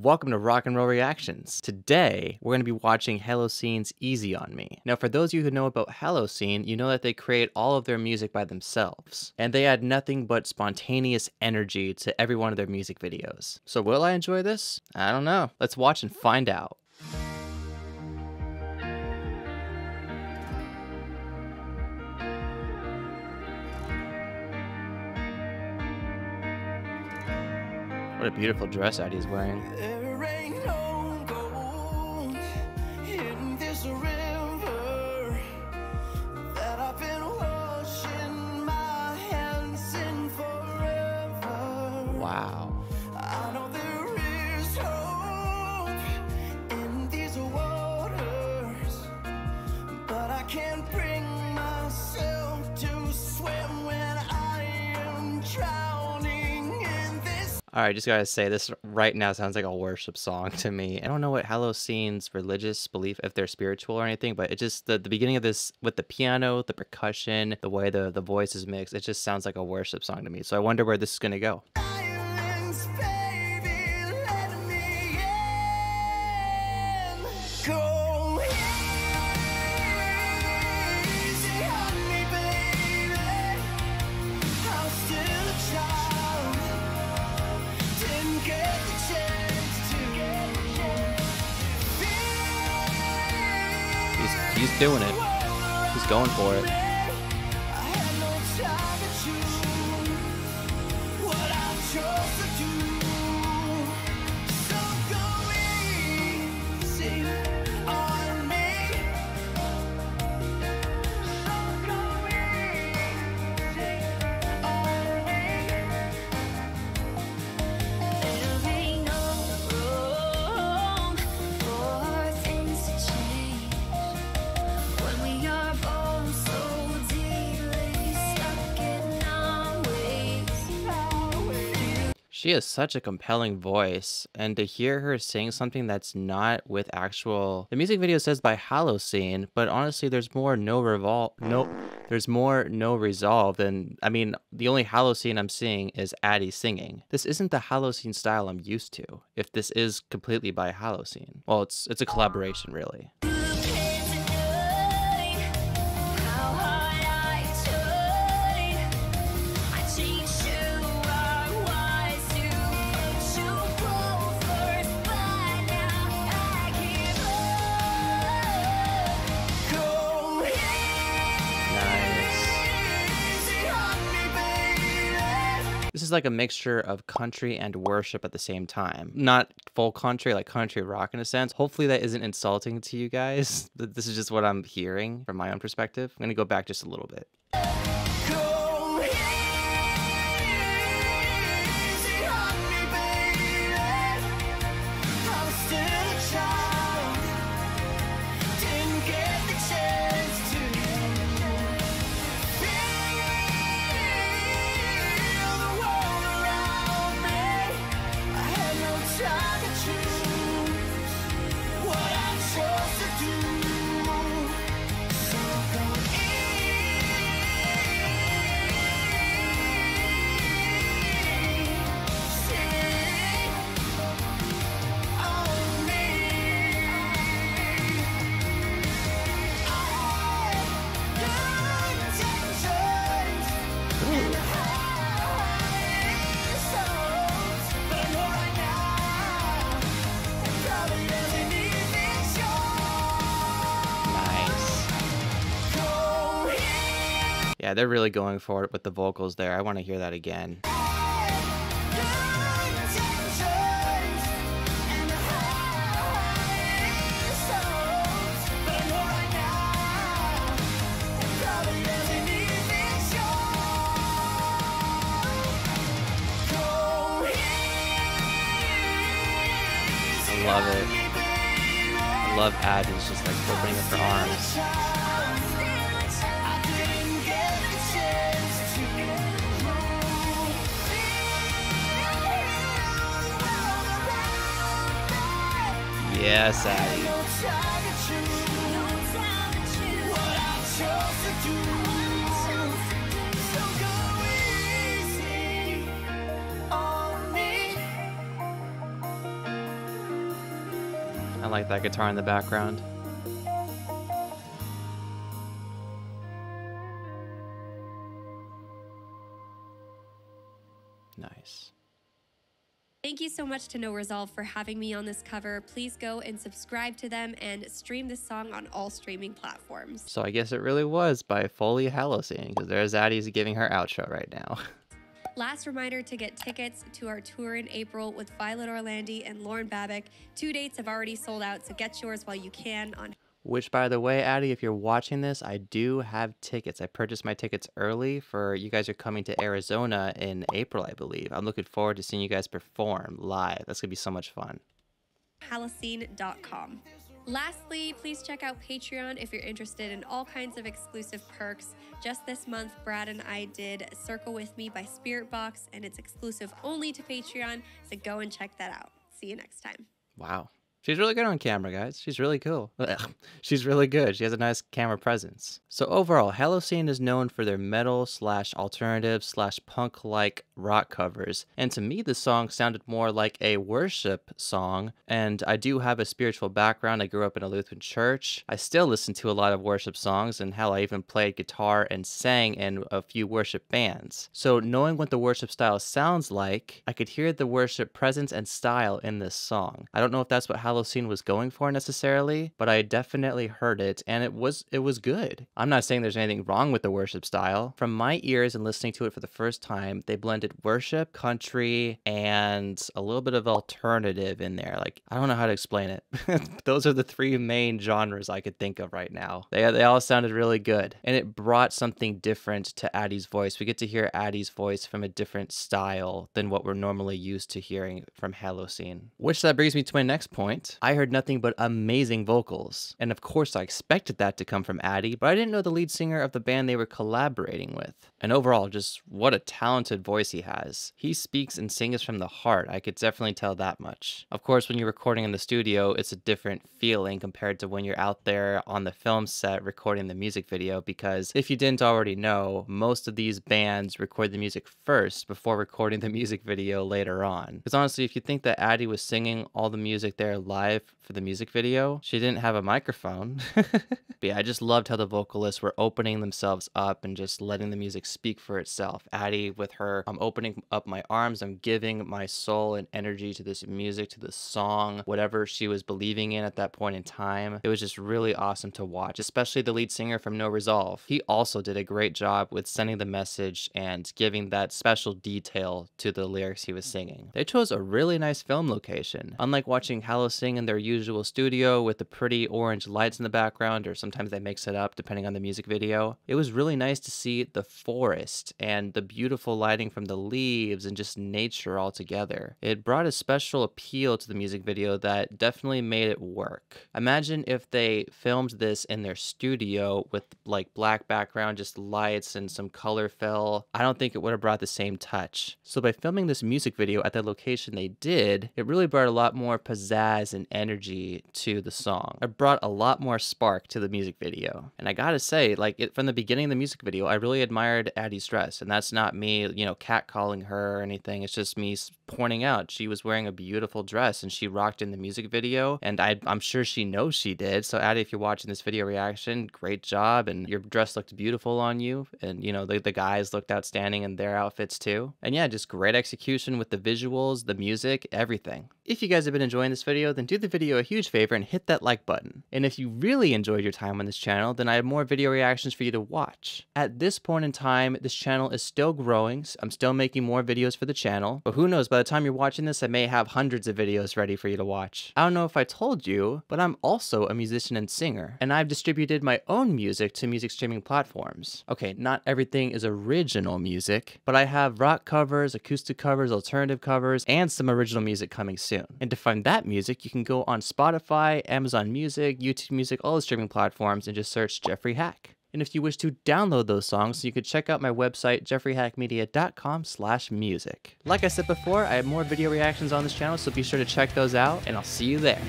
Welcome to Rock and Roll Reactions. Today, we're going to be watching Halocene's Easy on Me. Now, for those of you who know about Halocene, you know that they create all of their music by themselves, and they add nothing but spontaneous energy to every one of their music videos. So will I enjoy this? I don't know. Let's watch and find out. What a beautiful dress Addie's wearing. All right, just gotta say this right now sounds like a worship song to me. I don't know what Halocene's religious belief, if they're spiritual or anything, but it just the, the beginning of this with the piano, the percussion, the way the the voice is mixed, it just sounds like a worship song to me. So I wonder where this is gonna go. He's doing it. He's going for it. She has such a compelling voice, and to hear her sing something that's not with actual the music video says by Halocene, but honestly there's more no revol no there's more no resolve than I mean the only Halocene I'm seeing is Addie singing. This isn't the Halocene style I'm used to. If this is completely by Halocene. Well it's it's a collaboration really. Is like a mixture of country and worship at the same time. Not full country, like country rock in a sense. Hopefully, that isn't insulting to you guys. This is just what I'm hearing from my own perspective. I'm going to go back just a little bit. Yeah, they're really going for it with the vocals there. I want to hear that again. I love it. I love Addie's just like opening up her arms. Yes, me. I like that guitar in the background. Much to No Resolve for having me on this cover. Please go and subscribe to them and stream this song on all streaming platforms. So I guess it really was by Foley Halocene, because there's Addie's giving her outro right now. Last reminder to get tickets to our tour in April with Violet Orlandi and Lauren Babic. Two dates have already sold out, so get yours while you can on Which, by the way, Addie, if you're watching this, I do have tickets. I purchased my tickets early for you guys are coming to Arizona in April, I believe. I'm looking forward to seeing you guys perform live. That's gonna be so much fun. halocene.com. Lastly, please check out Patreon if you're interested in all kinds of exclusive perks. Just this month, Brad and I did Circle With Me by Spiritbox, and it's exclusive only to Patreon, so go and check that out. See you next time. Wow. She's really good on camera, guys. She's really cool. She's really good. She has a nice camera presence. So overall, Halocene is known for their metal slash alternative slash punk like rock covers. And to me, the song sounded more like a worship song. And I do have a spiritual background. I grew up in a Lutheran church. I still listen to a lot of worship songs, and hell, I even played guitar and sang in a few worship bands. So knowing what the worship style sounds like, I could hear the worship presence and style in this song. I don't know if that's what Halocene was going for necessarily, but I definitely heard it and it was it was good. I'm not saying there's anything wrong with the worship style. From my ears and listening to it for the first time, they blended worship, country, and a little bit of alternative in there. Like I don't know how to explain it. Those are the three main genres I could think of right now. They they all sounded really good and it brought something different to Addie's voice. We get to hear Addie's voice from a different style than what we're normally used to hearing from Halocene. Which that brings me to my next point. I heard nothing but amazing vocals. And of course I expected that to come from Addie, but I didn't know the lead singer of the band they were collaborating with. And overall, just what a talented voice he has. He speaks and sings from the heart. I could definitely tell that much. Of course, when you're recording in the studio, it's a different feeling compared to when you're out there on the film set recording the music video because if you didn't already know, most of these bands record the music first before recording the music video later on. Because honestly, if you think that Addie was singing all the music there live for the music video, she didn't have a microphone. but yeah, I just loved how the vocalists were opening themselves up and just letting the music speak for itself. Addie with her, I'm opening up my arms, I'm giving my soul and energy to this music, to this song, whatever she was believing in at that point in time. It was just really awesome to watch, especially the lead singer from No Resolve. He also did a great job with sending the message and giving that special detail to the lyrics he was singing. They chose a really nice film location. Unlike watching Halocene in their usual studio with the pretty orange lights in the background, or sometimes they mix it up depending on the music video, it was really nice to see the forest and the beautiful lighting from the leaves and just nature all together. It brought a special appeal to the music video that definitely made it work. Imagine if they filmed this in their studio with like black background, just lights and some color fill. I don't think it would have brought the same touch. So by filming this music video at the location they did, it really brought a lot more pizzazz and energy to the song. It brought a lot more spark to the music video. And I gotta say, like it, from the beginning of the music video, I really admired Addie's dress. And that's not me, you know, catcalling her or anything. It's just me pointing out she was wearing a beautiful dress and she rocked in the music video. And I, I'm sure she knows she did. So Addie, if you're watching this video reaction, great job. And your dress looked beautiful on you. And, you know, the, the guys looked outstanding in their outfits too. And yeah, just great execution with the visuals, the music, everything. If you guys have been enjoying this video, then do the video a huge favor and hit that like button. And if you really enjoyed your time on this channel, then I have more video reactions for you to watch. At this point in time, this channel is still growing. I'm still making more videos for the channel, but who knows, by the time you're watching this, I may have hundreds of videos ready for you to watch. I don't know if I told you, but I'm also a musician and singer, and I've distributed my own music to music streaming platforms. Okay, not everything is original music, but I have rock covers, acoustic covers, alternative covers, and some original music coming soon. And to find that music, you can go on Spotify, Amazon Music, YouTube Music, all the streaming platforms, and just search Jeffrey Hack. And if you wish to download those songs, you could check out my website, jeffreyhackmedia.com slash music. Like I said before, I have more video reactions on this channel, so be sure to check those out, and I'll see you there.